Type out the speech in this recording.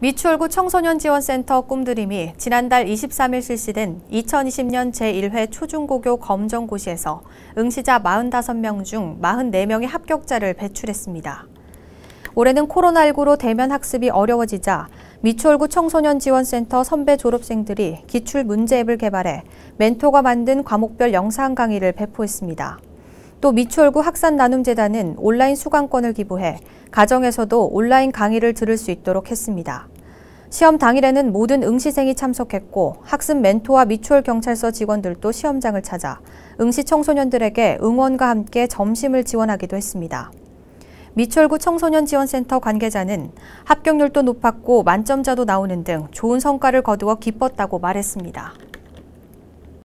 미추홀구 청소년지원센터 꿈드림이 지난달 23일 실시된 2020년 제1회 초중고교 검정고시에서 응시자 45명 중 44명의 합격자를 배출했습니다. 올해는 코로나19로 대면 학습이 어려워지자 미추홀구 청소년지원센터 선배 졸업생들이 기출 문제 앱을 개발해 멘토가 만든 과목별 영상 강의를 배포했습니다. 또 미추홀구 학산 나눔재단은 온라인 수강권을 기부해 가정에서도 온라인 강의를 들을 수 있도록 했습니다. 시험 당일에는 모든 응시생이 참석했고 학습 멘토와 미추홀 경찰서 직원들도 시험장을 찾아 응시 청소년들에게 응원과 함께 점심을 지원하기도 했습니다. 미추홀구 청소년지원센터 관계자는 합격률도 높았고 만점자도 나오는 등 좋은 성과를 거두어 기뻤다고 말했습니다.